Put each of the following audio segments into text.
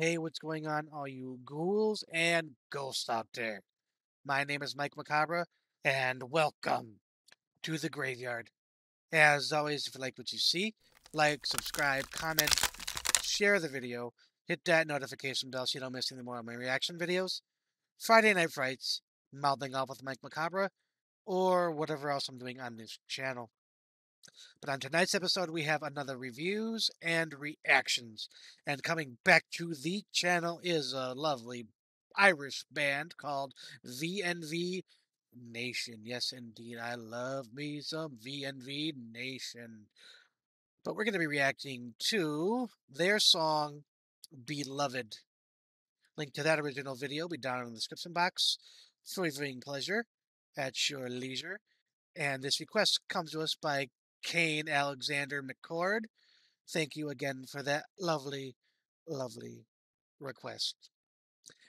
Hey, what's going on, all you ghouls and ghosts out there? My name is Mike Macabre, and welcome to the graveyard. As always, if you like what you see, like, subscribe, comment, share the video, hit that notification bell so you don't miss any more of my reaction videos. Friday Night Frights, mouthing off with Mike Macabre, or whatever else I'm doing on this channel. But on tonight's episode, we have another reviews and reactions. And coming back to the channel is a lovely Irish band called VNV Nation. Yes, indeed, I love me some VNV Nation. But we're going to be reacting to their song Beloved. Link to that original video will be down in the description box for viewing pleasure at your leisure. And this request comes to us by Kane Alexander McCord. Thank you again for that lovely, lovely request.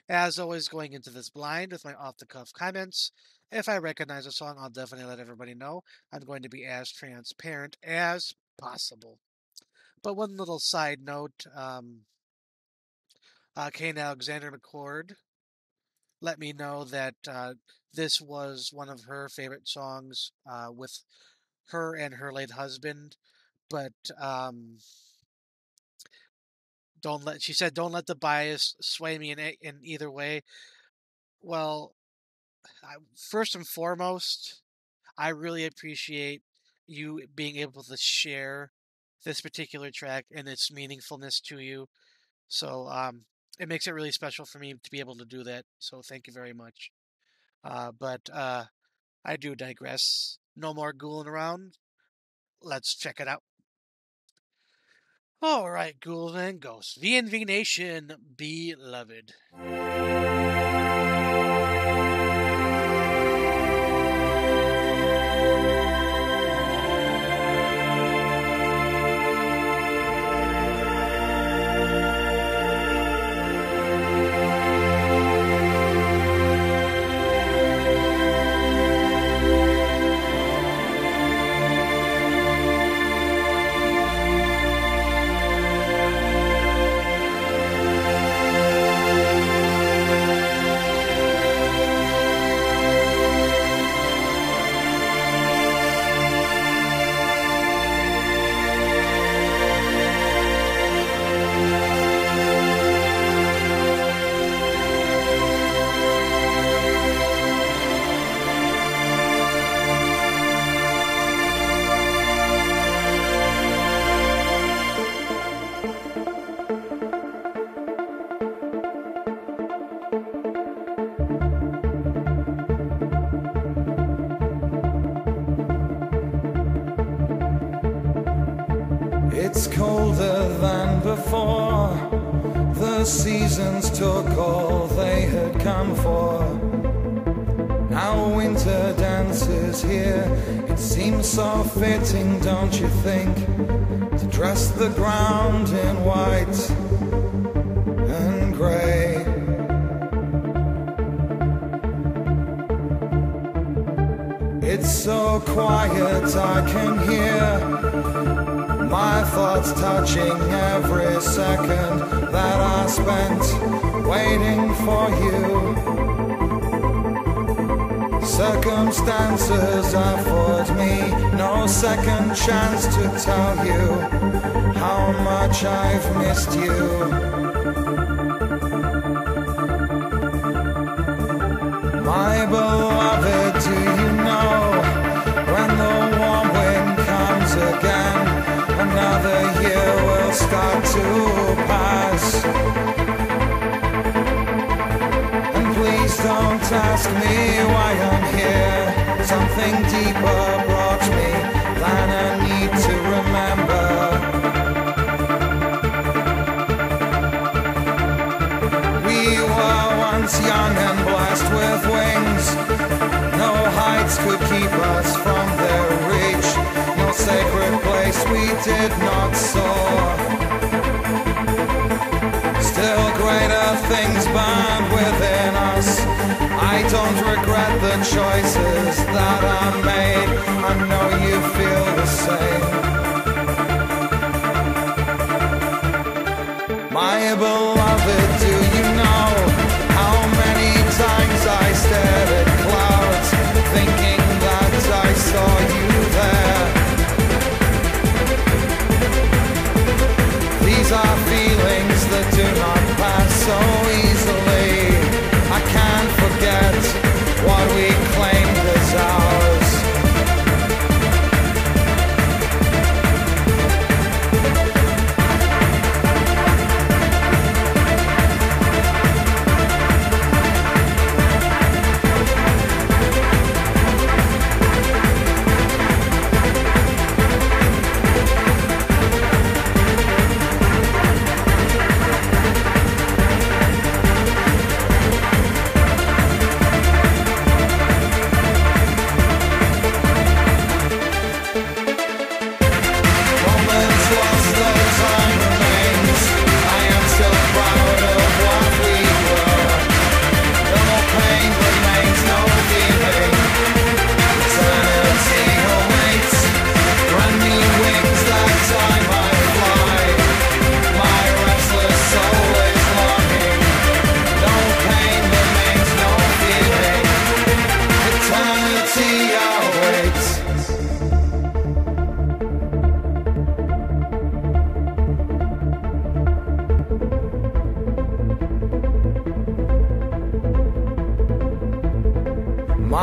As always, going into this blind with my off the cuff comments. If I recognize a song, I'll definitely let everybody know. I'm going to be as transparent as possible. But one little side note um, uh, Kane Alexander McCord let me know that uh, this was one of her favorite songs uh, with her and her late husband, but um, don't let she said don't let the bias sway me in in either way. Well, I, first and foremost, I really appreciate you being able to share this particular track and its meaningfulness to you. So um, it makes it really special for me to be able to do that. So thank you very much. Uh, but uh, I do digress. No more ghouling around. Let's check it out. All right, ghouls and ghosts. VNV Nation, beloved. The seasons took all they had come for. Now winter dances here. It seems so fitting, don't you think? To dress the ground in white and grey. It's so quiet I can hear my thoughts touching every second that I spent waiting for you. Circumstances afford me no second chance to tell you how much I've missed you. My ask me why I'm here. Something deeper brought me than I need to remember. We were once young and blessed with wings. No heights could keep us from their reach. No sacred place we did not soar. Don't regret the choices that I made. I know you feel the same.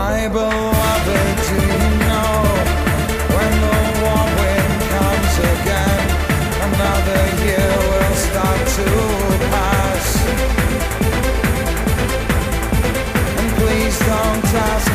My beloved, do you know when the wind comes again, another year will start to pass. And please don't ask.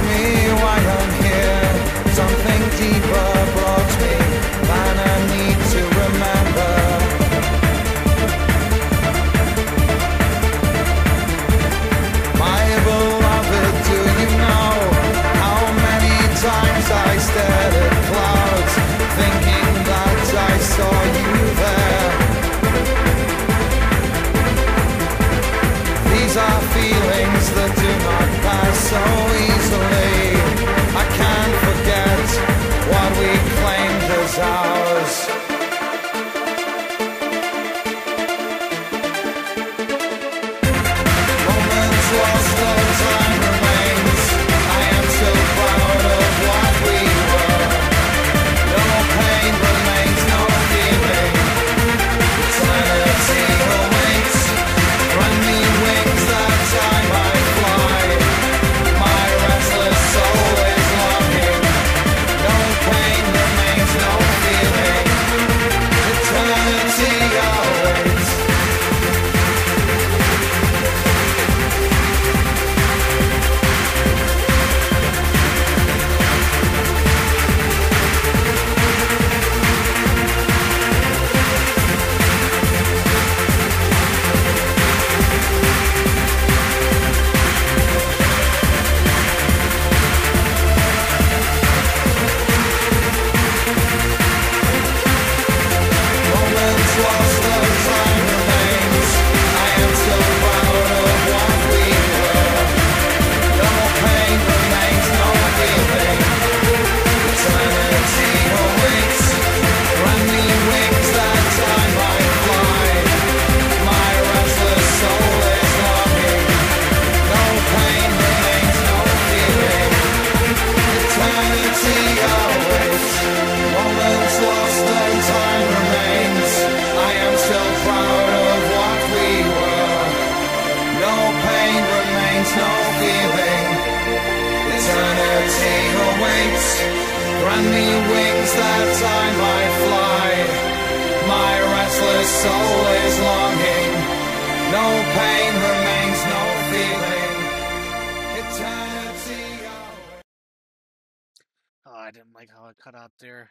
Out there,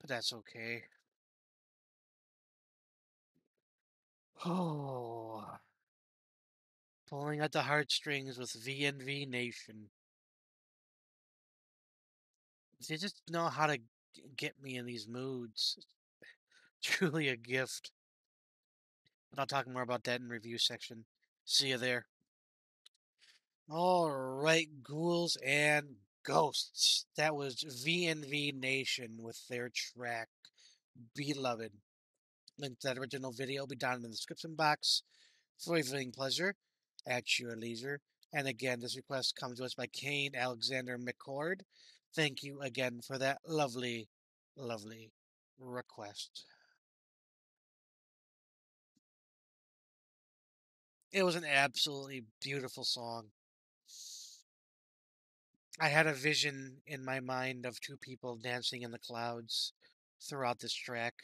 but that's okay. Oh, pulling at the heartstrings with VNV Nation. They just know how to get me in these moods. Truly a gift. But I'll talk more about that in review section. See you there. All right, ghouls and ghosts. That was VNV Nation with their track Beloved. Link to that original video will be down in the description box for your viewing pleasure at your leisure. And again, this request comes to us by Kane Alexander McCord. Thank you again for that lovely, lovely request. It was an absolutely beautiful song. I had a vision in my mind of two people dancing in the clouds throughout this track.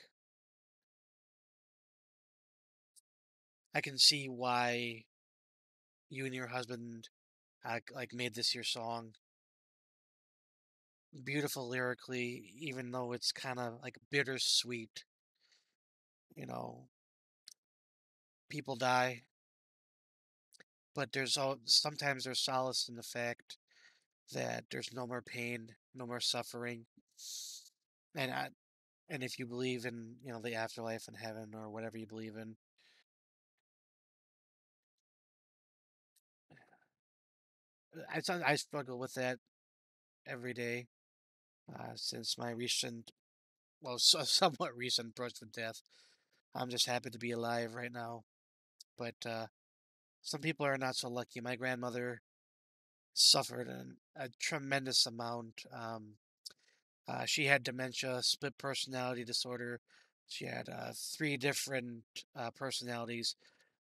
I can see why you and your husband uh, like made this your song. Beautiful lyrically, even though it's kind of like bittersweet. You know, people die, but there's all sometimes there's solace in the fact that there's no more pain, no more suffering, and I, and if you believe in you know the afterlife and heaven or whatever you believe in, I I struggle with that every day uh, since my recent, well, so, somewhat recent brush with death. I'm just happy to be alive right now, but uh, some people are not so lucky. My grandmother suffered an, a tremendous amount. Um, uh, she had dementia, split personality disorder. She had uh, three different uh, personalities.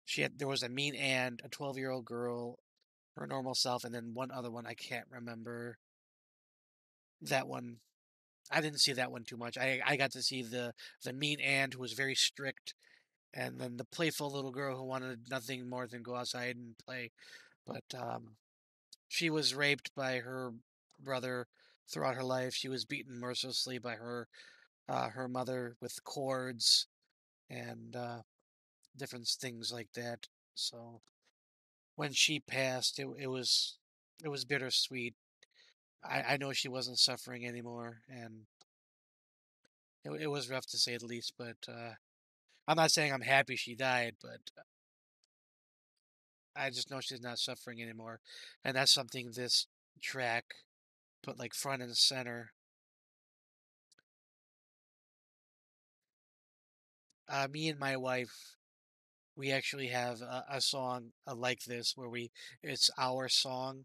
She had there was a mean and a 12 year old girl, her normal self, and then one other one I can't remember. That one, I didn't see that one too much. I I got to see the the mean and who was very strict, and then the playful little girl who wanted nothing more than go outside and play. But um, she was raped by her brother throughout her life. She was beaten mercilessly by her uh, her mother with cords and uh, different things like that. So when she passed, it it was it was bittersweet. I, I know she wasn't suffering anymore, and it, it was rough to say the least. But uh, I'm not saying I'm happy she died, but I just know she's not suffering anymore, and that's something this track put like front and center. Uh, me and my wife, we actually have a, a song uh, like this where we it's our song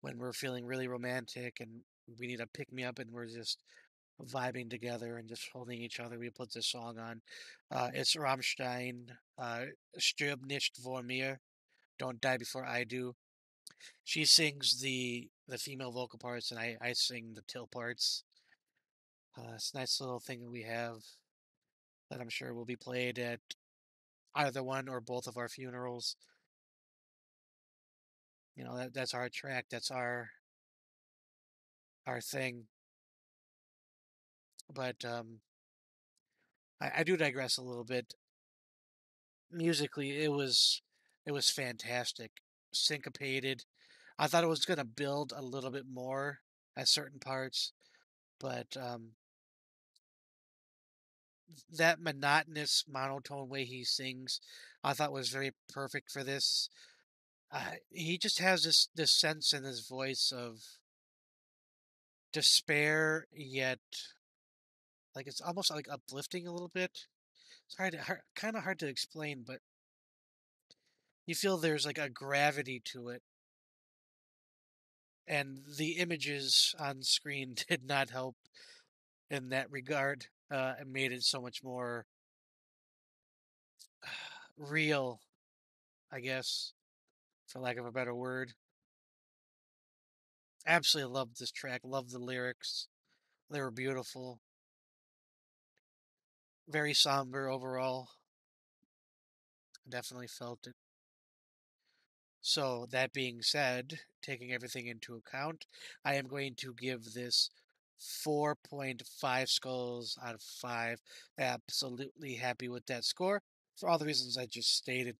when we're feeling really romantic and we need a pick me up and we're just vibing together and just holding each other. We put this song on. Uh, it's Rammstein, uh, Stirb nicht vor mir, Don't Die Before I Do. She sings the the female vocal parts and I, I sing the till parts. Uh, it's a nice little thing that we have that I'm sure will be played at either one or both of our funerals. You know, that that's our track, that's our our thing. But um I, I do digress a little bit. Musically, it was it was fantastic. Syncopated. I thought it was gonna build a little bit more at certain parts, but um that monotonous monotone way he sings I thought was very perfect for this. Uh, he just has this this sense in his voice of despair yet like it's almost like uplifting a little bit. It's hard, hard kind of hard to explain, but you feel there's like a gravity to it. And the images on screen did not help in that regard. Uh, it made it so much more real, I guess, for lack of a better word. Absolutely loved this track. Loved the lyrics. They were beautiful. Very somber overall. Definitely felt it. So, that being said, taking everything into account, I am going to give this 4.5 skulls out of 5. Absolutely happy with that score for all the reasons I just stated.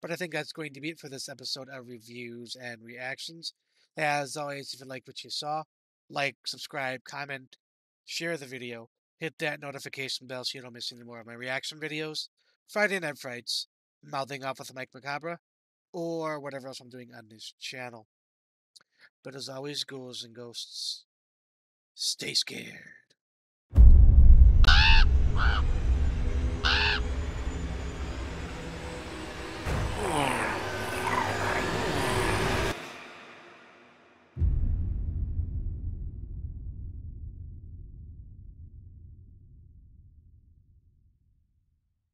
But I think that's going to be it for this episode of reviews and reactions. As always, if you liked what you saw, like, subscribe, comment, share the video, hit that notification bell so you don't miss any more of my reaction videos, Friday Night Frights, Mouthing Off with Mike Macabre, or whatever else I'm doing on this channel. But as always, ghouls and ghosts, stay scared. Ah!